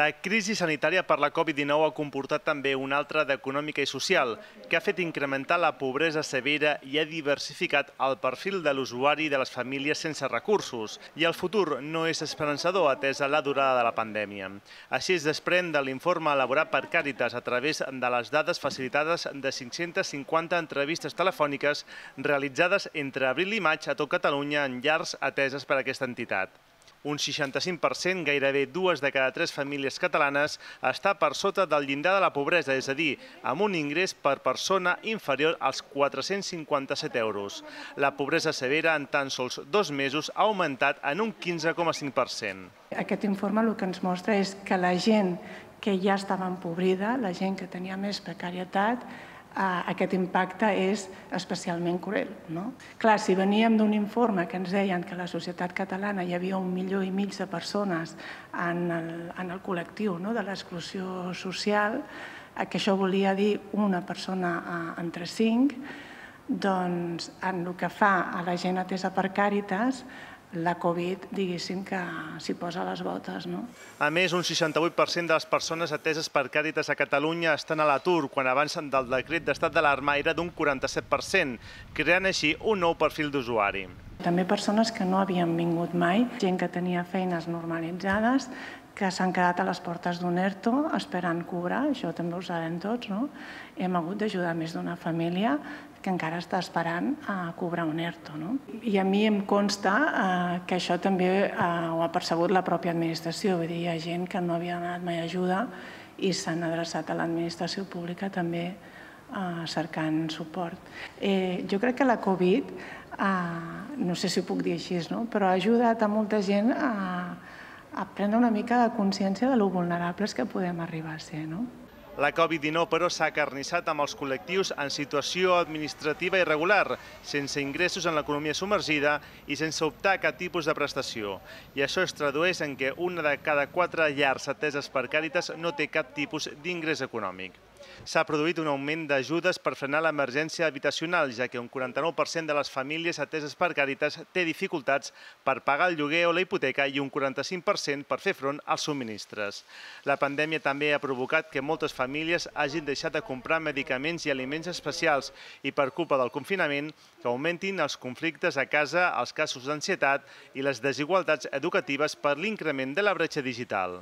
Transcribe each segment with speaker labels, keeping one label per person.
Speaker 1: La crisi sanitària per la Covid-19 ha comportat també una altra d'econòmica i social, que ha fet incrementar la pobresa severa i ha diversificat el perfil de l'usuari de les famílies sense recursos. I el futur no és esperançador atès a la durada de la pandèmia. Així es desprèn de l'informe elaborat per Càritas a través de les dades facilitades de 550 entrevistes telefòniques realitzades entre abril i maig a tot Catalunya en llars ateses per aquesta entitat. Un 65%, gairebé dues de cada tres famílies catalanes, està per sota del llindar de la pobresa, és a dir, amb un ingrés per persona inferior als 457 euros. La pobresa severa en tan sols dos mesos ha augmentat en un 15,5%.
Speaker 2: Aquest informe el que ens mostra és que la gent que ja estava empobrida, la gent que tenia més precarietat, aquest impacte és especialment cruel. No? Clar, si veníem d'un informe que ens deien que a la societat catalana hi havia un milió i mig de persones en el, en el col·lectiu no? de l'exclusió social, que això volia dir una persona entre cinc, doncs en el que fa a la gent atesa per Càritas, la Covid, diguéssim, que s'hi posa les botes. No?
Speaker 1: A més, un 68% de les persones ateses per Càritas a Catalunya estan a l'atur, quan abans del decret d'estat d'alarma era d'un 47%, creant així un nou perfil d'usuari.
Speaker 2: També persones que no havien vingut mai, gent que tenia feines normalitzades, que s'han quedat a les portes d'un ERTO esperant cobrar, això també ho sabem tots, no? Hem hagut d'ajudar més d'una família que encara està esperant a cobrar un ERTO. No? I a mi em consta eh, que això també eh, ho ha percebut la pròpia administració, vull dir, hi ha gent que no havia donat mai ajuda i s'han adreçat a l'administració pública també eh, cercant suport. Eh, jo crec que la Covid, eh, no sé si ho puc dir així, no? però ha ajudat a molta gent a, a prendre una mica de consciència de lo vulnerables que podem arribar a ser. No?
Speaker 1: La Covid-19, però, s'ha acarnissat amb els col·lectius en situació administrativa irregular, sense ingressos en l'economia submergida i sense optar a cap tipus de prestació. I això es tradueix en que una de cada quatre llars ateses per Càritas no té cap tipus d'ingrés econòmic s'ha produït un augment d'ajudes per frenar l'emergència habitacional, ja que un 49% de les famílies ateses per Càritas té dificultats per pagar el lloguer o la hipoteca i un 45% per fer front als subministres. La pandèmia també ha provocat que moltes famílies hagin deixat de comprar medicaments i aliments especials i per culpa del confinament que augmentin els conflictes a casa, els casos d'ansietat i les desigualtats educatives per l'increment de la bretxa digital.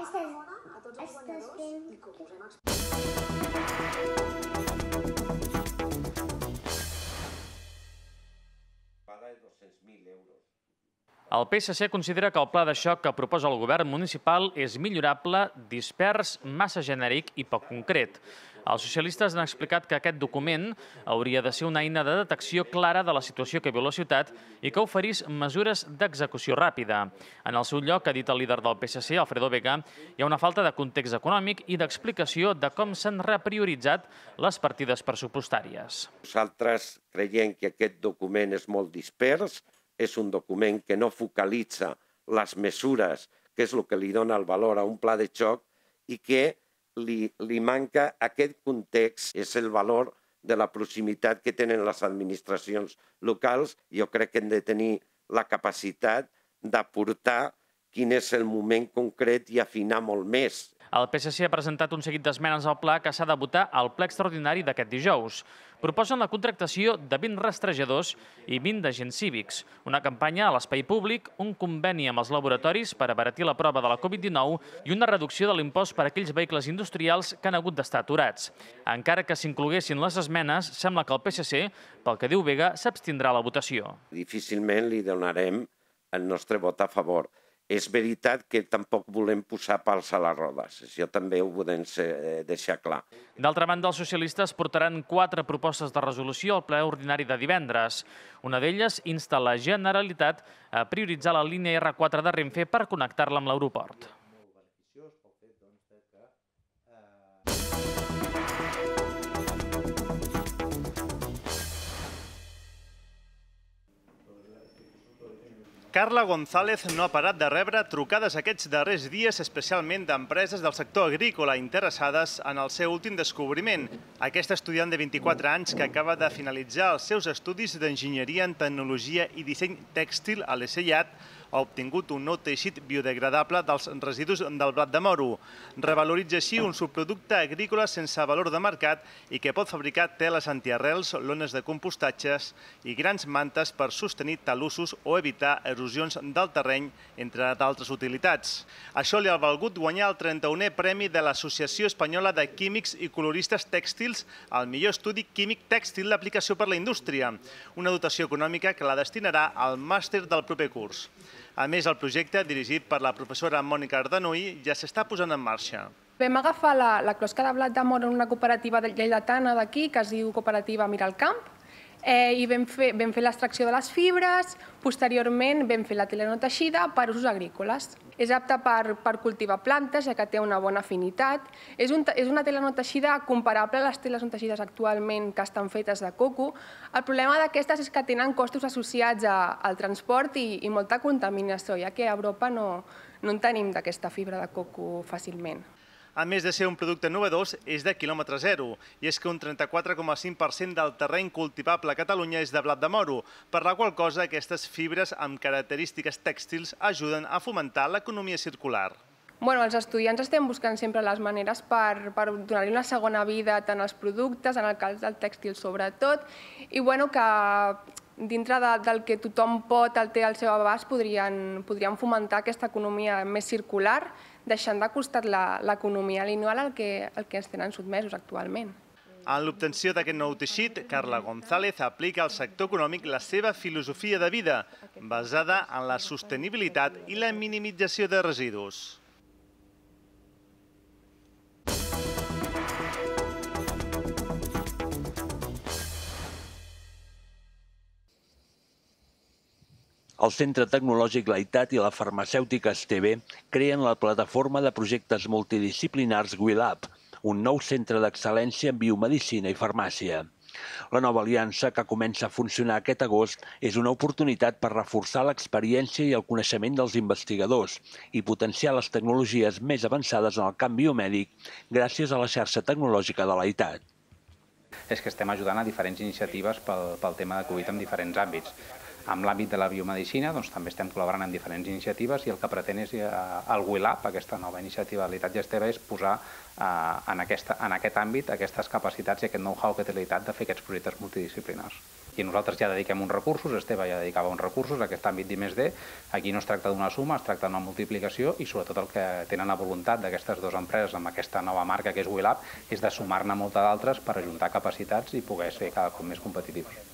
Speaker 1: Este és el PSC considera que el pla de xoc que proposa el govern municipal és millorable, dispers, massa genèric i poc concret. Els socialistes han explicat que aquest document hauria de ser una eina de detecció clara de la situació que viu la ciutat i que oferís mesures d'execució ràpida. En el seu lloc, ha dit el líder del PSC, Alfredo Vega, hi ha una falta de context econòmic i d'explicació de com s'han reprioritzat les partides pressupostàries.
Speaker 3: Nosaltres creiem que aquest document és molt dispers, és un document que no focalitza les mesures, que és el que li dona el valor a un pla de xoc, i que li, li manca aquest context, és el valor de la proximitat que tenen les administracions locals. Jo crec que hem de tenir la capacitat d'aportar quin és el moment concret i afinar molt més.
Speaker 1: El PSC ha presentat un seguit d'esmenes al pla que s'ha de votar al ple extraordinari d'aquest dijous. Proposen la contractació de 20 rastrejadors i 20 d'agents cívics, una campanya a l'espai públic, un conveni amb els laboratoris per abaratir la prova de la Covid-19 i una reducció de l'impost per a aquells vehicles industrials que han hagut d'estar aturats. Encara que s'incloguessin les esmenes, sembla que el PSC, pel que diu Vega, s'abstindrà a la votació.
Speaker 3: Difícilment li donarem el nostre vot a favor és veritat que tampoc volem posar pals a les rodes. Això també ho podem eh, deixar clar.
Speaker 1: D'altra banda, els socialistes portaran quatre propostes de resolució al ple ordinari de divendres. Una d'elles insta la Generalitat a prioritzar la línia R4 de Renfe per connectar-la amb l'aeroport. Carla González no ha parat de rebre trucades aquests darrers dies, especialment d'empreses del sector agrícola interessades en el seu últim descobriment. Aquesta estudiant de 24 anys que acaba de finalitzar els seus estudis d'enginyeria en tecnologia i disseny tèxtil a l'ESEIAT ha obtingut un nou teixit biodegradable dels residus del blat de moro. Revaloritza així un subproducte agrícola sense valor de mercat i que pot fabricar teles antiarrels, lones de compostatges i grans mantes per sostenir talussos o evitar erosions del terreny, entre d'altres utilitats. Això li ha valgut guanyar el 31è Premi de l'Associació Espanyola de Químics i Coloristes Tèxtils al millor estudi químic tèxtil d'aplicació per la indústria, una dotació econòmica que la destinarà al màster del proper curs. A més, el projecte, dirigit per la professora Mònica Ardanui, ja s'està posant en marxa.
Speaker 4: Vam agafar la, la closca de blat d'amor en una cooperativa lleidatana d'aquí, que es diu Cooperativa Miralcamp, eh, i vam fer, vam fer l'extracció de les fibres, posteriorment vam fer la telenoteixida per usos agrícoles. És apta per, per cultivar plantes, ja que té una bona afinitat. És, un, és una telenoteixida comparable a les teles notexides actualment que estan fetes de coco. El problema d'aquestes és que tenen costos associats a, al transport i, i molta contaminació, ja que a Europa no, no en tenim d'aquesta fibra de coco fàcilment
Speaker 1: a més de ser un producte novedós, és de quilòmetre zero. I és que un 34,5% del terreny cultivable a Catalunya és de blat de moro, per la qual cosa aquestes fibres amb característiques tèxtils ajuden a fomentar l'economia circular.
Speaker 4: Bueno, els estudiants estem buscant sempre les maneres per, per donar-li una segona vida tant als productes, en el cas del tèxtil sobretot, i bueno, que dintre de, del que tothom pot, el té al seu abast, podrien, podrien fomentar aquesta economia més circular deixant de costat l'economia lineal al que, al que ens tenen sotmesos actualment.
Speaker 1: En l'obtenció d'aquest nou teixit, Carla González aplica al sector econòmic la seva filosofia de vida, basada en la sostenibilitat i la minimització de residus.
Speaker 5: El Centre Tecnològic Laitat i la farmacèutica Esteve creen la plataforma de projectes multidisciplinars WILAB, un nou centre d'excel·lència en biomedicina i farmàcia. La nova aliança, que comença a funcionar aquest agost, és una oportunitat per reforçar l'experiència i el coneixement dels investigadors i potenciar les tecnologies més avançades en el camp biomèdic gràcies a la xarxa tecnològica de l'AITAT
Speaker 6: és que estem ajudant a diferents iniciatives pel, pel tema de Covid en diferents àmbits. En l'àmbit de la biomedicina doncs, també estem col·laborant en diferents iniciatives i el que pretén és eh, el WILAB, aquesta nova iniciativa de l'Itat Esteve, és posar eh, en, aquesta, en aquest àmbit aquestes capacitats i aquest know-how que té l'Itat de fer aquests projectes multidisciplinars. I nosaltres ja dediquem uns recursos, Esteve ja dedicava uns recursos a aquest àmbit d'I+D. Aquí no es tracta d'una suma, es tracta d'una multiplicació i sobretot el que tenen la voluntat d'aquestes dues empreses amb aquesta nova marca que és WILAB és de sumar-ne molta d'altres per ajuntar capacitats i poder ser cada cop més competitius.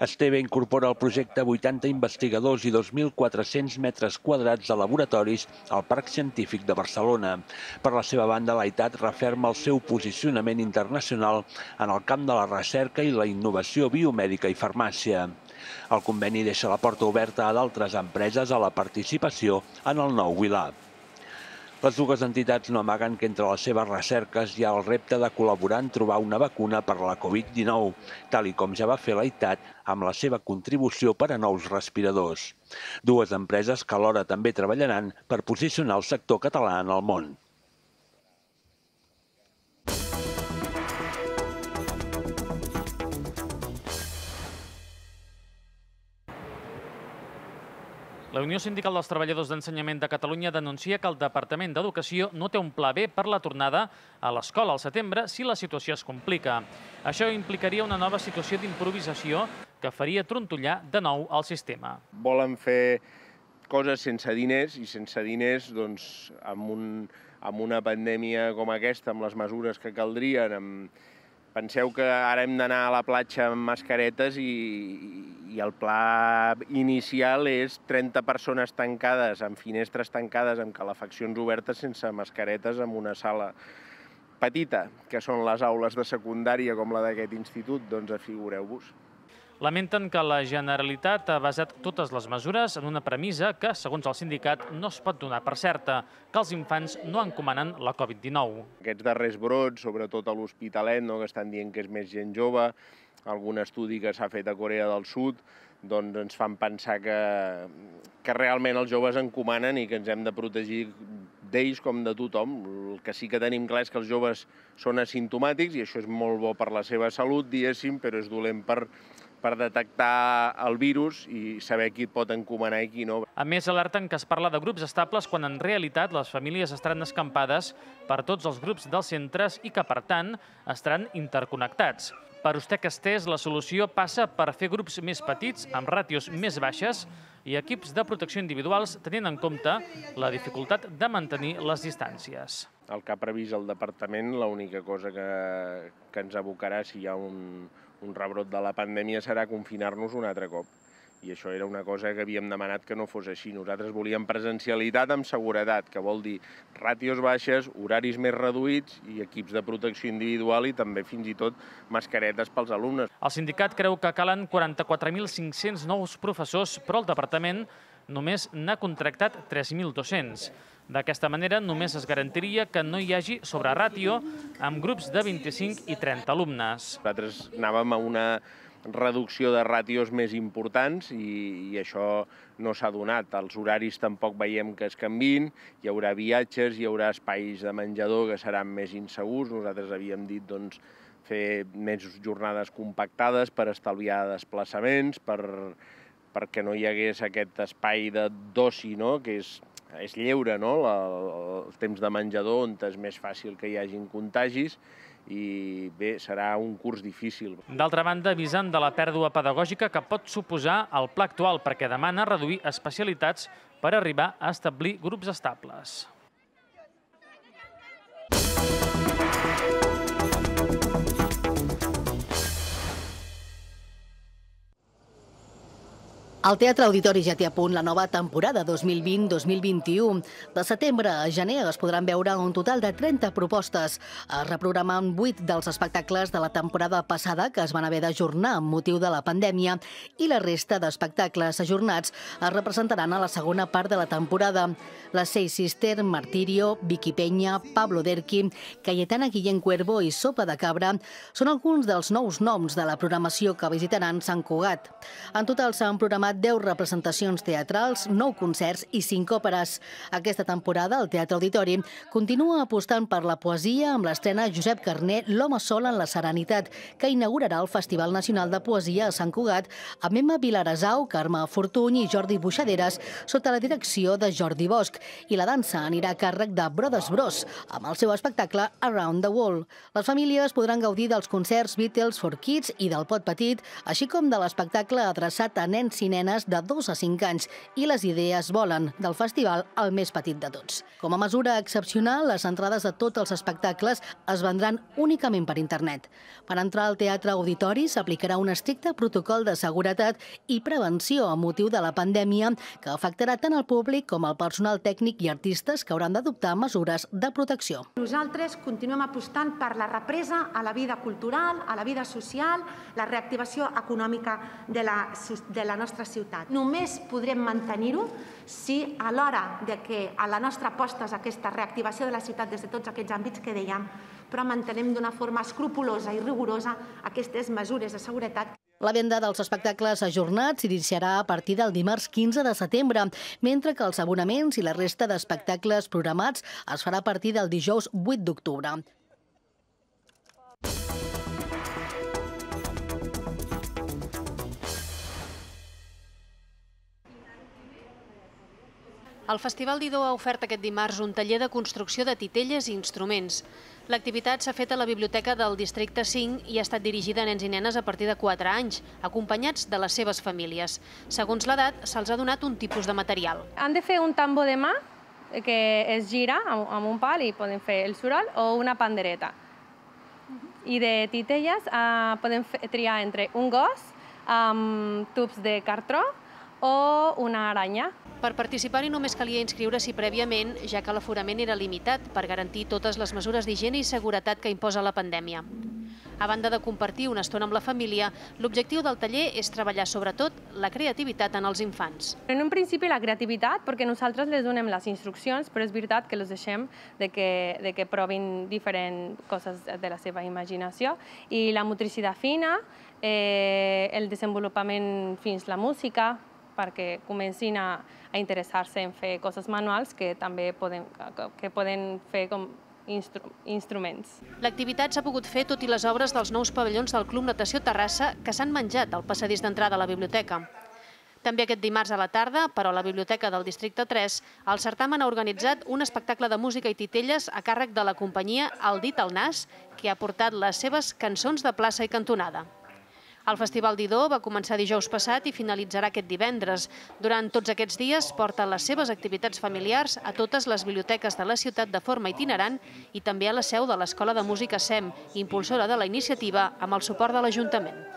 Speaker 5: Esteve incorpora al projecte 80 investigadors i 2.400 metres quadrats de laboratoris al Parc Científic de Barcelona. Per la seva banda, l'AITAT referma el seu posicionament internacional en el camp de la recerca i la innovació biomèdica i farmàcia. El conveni deixa la porta oberta a d'altres empreses a la participació en el nou WILAB. Les dues entitats no amaguen que entre les seves recerques hi ha el repte de col·laborar en trobar una vacuna per a la Covid-19, tal i com ja va fer l'AITAT amb la seva contribució per a nous respiradors. Dues empreses que alhora també treballaran per posicionar el sector català en el món.
Speaker 7: La Unió Sindical dels Treballadors d'Ensenyament de Catalunya denuncia que el Departament d'Educació no té un pla B per la tornada a l'escola al setembre si la situació es complica. Això implicaria una nova situació d'improvisació que faria trontollar de nou el sistema.
Speaker 8: Volen fer coses sense diners i sense diners doncs, amb, un, amb una pandèmia com aquesta, amb les mesures que caldrien, amb, Penseu que ara hem d'anar a la platja amb mascaretes i, i el pla inicial és 30 persones tancades, amb finestres tancades, amb calefaccions obertes, sense mascaretes, en una sala petita, que són les aules de secundària com la d'aquest institut, doncs afigureu-vos.
Speaker 7: Lamenten que la Generalitat ha basat totes les mesures en una premissa que, segons el sindicat, no es pot donar per certa, que els infants no encomanen la Covid-19.
Speaker 8: Aquests darrers brots, sobretot a l'Hospitalet, no, que estan dient que és més gent jove, algun estudi que s'ha fet a Corea del Sud, doncs ens fan pensar que, que realment els joves encomanen i que ens hem de protegir d'ells com de tothom. El que sí que tenim clar és que els joves són asimptomàtics i això és molt bo per la seva salut, diguéssim, però és dolent per, per detectar el virus i saber qui pot encomanar i qui no.
Speaker 7: A més, alerten que es parla de grups estables quan en realitat les famílies estaran escampades per tots els grups dels centres i que, per tant, estaran interconnectats. Per Usté Castés, la solució passa per fer grups més petits, amb ràtios més baixes i equips de protecció individuals tenint en compte la dificultat de mantenir les distàncies.
Speaker 8: El que ha previst el departament, l'única cosa que, que ens abocarà si hi ha un, un rebrot de la pandèmia serà confinar-nos un altre cop. I això era una cosa que havíem demanat que no fos així. Nosaltres volíem presencialitat amb seguretat, que vol dir ràtios baixes, horaris més reduïts i equips de protecció individual i també fins i tot mascaretes pels alumnes.
Speaker 7: El sindicat creu que calen 44.500 nous professors, però el departament només n'ha contractat 3.200. D'aquesta manera, només es garantiria que no hi hagi sobreràtio amb grups de 25 i 30 alumnes.
Speaker 8: Nosaltres anàvem a una reducció de ràtios més importants i, i això no s'ha donat. Els horaris tampoc veiem que es canvin, hi haurà viatges, hi haurà espais de menjador que seran més insegurs. Nosaltres havíem dit doncs, fer més jornades compactades per estalviar desplaçaments, per, perquè no hi hagués aquest espai d'oci, no? que és, és lleure, no? La, el temps de menjador on és més fàcil que hi hagin contagis i bé, serà un curs difícil.
Speaker 7: D'altra banda, avisen de la pèrdua pedagògica que pot suposar el pla actual perquè demana reduir especialitats per arribar a establir grups estables.
Speaker 9: El Teatre Auditori ja té a punt la nova temporada 2020-2021. De setembre a gener es podran veure un total de 30 propostes. Es reprogramen 8 dels espectacles de la temporada passada que es van haver d'ajornar amb motiu de la pandèmia i la resta d'espectacles ajornats es representaran a la segona part de la temporada. Les Seis Sister, Martirio, Vicky Peña, Pablo Derqui, Cayetana Guillén Cuervo i Sopa de Cabra són alguns dels nous noms de la programació que visitaran Sant Cugat. En total s'han programat programat 10 representacions teatrals, 9 concerts i 5 òperes. Aquesta temporada, el Teatre Auditori continua apostant per la poesia amb l'estrena Josep Carné, L'home sol en la serenitat, que inaugurarà el Festival Nacional de Poesia a Sant Cugat amb Emma Vilaresau, Carme Fortuny i Jordi Buixaderes sota la direcció de Jordi Bosch. I la dansa anirà a càrrec de Brothers Bros, amb el seu espectacle Around the World. Les famílies podran gaudir dels concerts Beatles for Kids i del Pot Petit, així com de l'espectacle adreçat a nens i nenes de 2 a 5 anys i les idees volen del festival el més petit de tots. Com a mesura excepcional, les entrades de tots els espectacles es vendran únicament per internet. Per entrar al Teatre Auditori s'aplicarà un estricte protocol de seguretat i prevenció a motiu de la pandèmia que afectarà tant el públic com el personal tècnic i artistes que hauran d'adoptar mesures de protecció.
Speaker 10: Nosaltres continuem apostant per la represa a la vida cultural, a la vida social, la reactivació econòmica de la, de la nostra ciutat. Només podrem mantenir-ho si a l'hora de que a la nostra aposta és aquesta reactivació de la ciutat des de tots aquests àmbits que dèiem, però mantenem d'una forma escrupulosa i rigorosa aquestes mesures de seguretat.
Speaker 9: La venda dels espectacles ajornats s'iniciarà a partir del dimarts 15 de setembre, mentre que els abonaments i la resta d'espectacles programats es farà a partir del dijous 8 d'octubre.
Speaker 11: El Festival d'Idó ha ofert aquest dimarts un taller de construcció de titelles i instruments. L'activitat s'ha fet a la Biblioteca del Districte 5 i ha estat dirigida a nens i nenes a partir de 4 anys, acompanyats de les seves famílies. Segons l'edat, se'ls ha donat un tipus de material.
Speaker 12: Han de fer un tambo de mà que es gira amb un pal i poden fer el soroll o una pandereta. I de titelles eh, podem triar entre un gos amb tubs de cartró o una aranya.
Speaker 11: Per participar-hi només calia inscriure-s'hi prèviament, ja que l'aforament era limitat per garantir totes les mesures d'higiene i seguretat que imposa la pandèmia. A banda de compartir una estona amb la família, l'objectiu del taller és treballar sobretot la creativitat en els infants.
Speaker 12: En un principi la creativitat, perquè nosaltres les donem les instruccions, però és veritat que els deixem de que, de que provin diferents coses de la seva imaginació. I la motricitat fina, eh, el desenvolupament fins la música, perquè comencin a, a interessar-se en fer coses manuals que també poden, que poden fer com instru instruments.
Speaker 11: L'activitat s'ha pogut fer tot i les obres dels nous pavellons del Club Natació Terrassa que s'han menjat al passadís d'entrada a la biblioteca. També aquest dimarts a la tarda, però a la Biblioteca del Districte 3, el certamen ha organitzat un espectacle de música i titelles a càrrec de la companyia El Dit al Nas, que ha portat les seves cançons de plaça i cantonada. El Festival d'Idó va començar dijous passat i finalitzarà aquest divendres. Durant tots aquests dies porta les seves activitats familiars a totes les biblioteques de la ciutat de forma itinerant i també a la seu de l'Escola de Música SEM, impulsora de la iniciativa amb el suport de l'Ajuntament.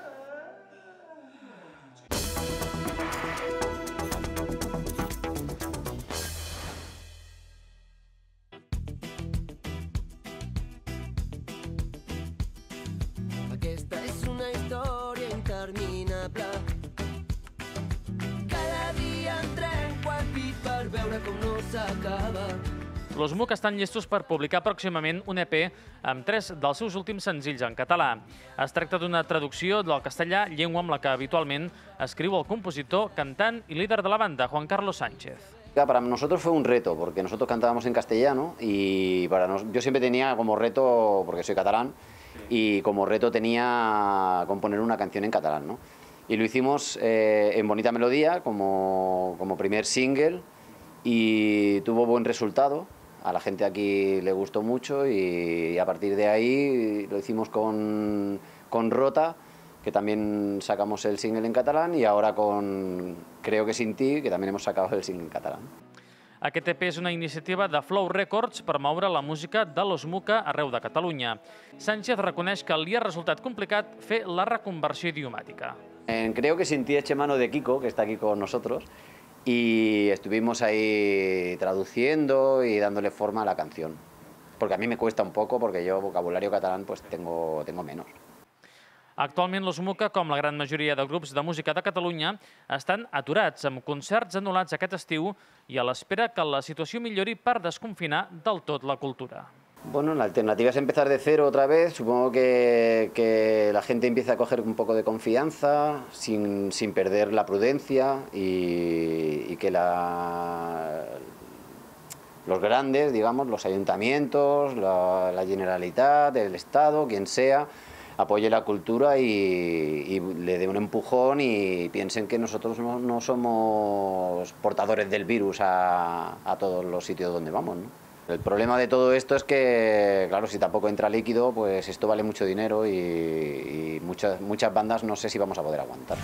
Speaker 7: Los MUC estan llestos per publicar pròximament un EP amb tres dels seus últims senzills en català. Es tracta d'una traducció del castellà, llengua amb la que habitualment escriu el compositor, cantant i líder de la banda, Juan Carlos Sánchez.
Speaker 13: Para nosotros fue un reto, porque nosotros cantábamos en castellano y para nos, yo siempre tenía como reto, porque soy catalán, y como reto tenía componer una canción en catalán. ¿no? Y lo hicimos eh, en Bonita Melodía como, como primer single y tuvo buen resultado. A la gente aquí le gustó mucho y, a partir de ahí lo hicimos con, con Rota, que también sacamos el single en catalán, y ahora con Creo que sin ti, que también hemos sacado el single en catalán.
Speaker 7: Aquest EP és una iniciativa de Flow Records per moure la música de los Muca arreu de Catalunya. Sánchez reconeix que li ha resultat complicat fer la reconversió idiomàtica.
Speaker 13: En Creo que sin ti eche mano de Kiko, que está aquí con nosotros, y estuvimos ahí traduciendo y dándole forma a la canción. Porque a mí me cuesta un poco, porque yo vocabulario catalán pues tengo, tengo menos.
Speaker 7: Actualment los Muca, com la gran majoria de grups de música de Catalunya, estan aturats amb concerts anul·lats aquest estiu i a l'espera que la situació millori per desconfinar del tot la cultura.
Speaker 13: Bueno, la alternativa es empezar de cero otra vez. Supongo que, la gente empieza a coger un poco de confianza sin, sin perder la prudencia y, que la, los grandes, digamos, los ayuntamientos, la, la Generalitat, el Estado, quien sea, apoye la cultura y, y, le dé un empujón y piensen que nosotros no, no somos portadores del virus a, a, todos los sitios donde vamos. ¿no? El problema de todo esto es que, claro, si tampoco entra líquido, pues esto vale mucho dinero y, muchas, muchas bandas no sé si vamos a poder aguantar.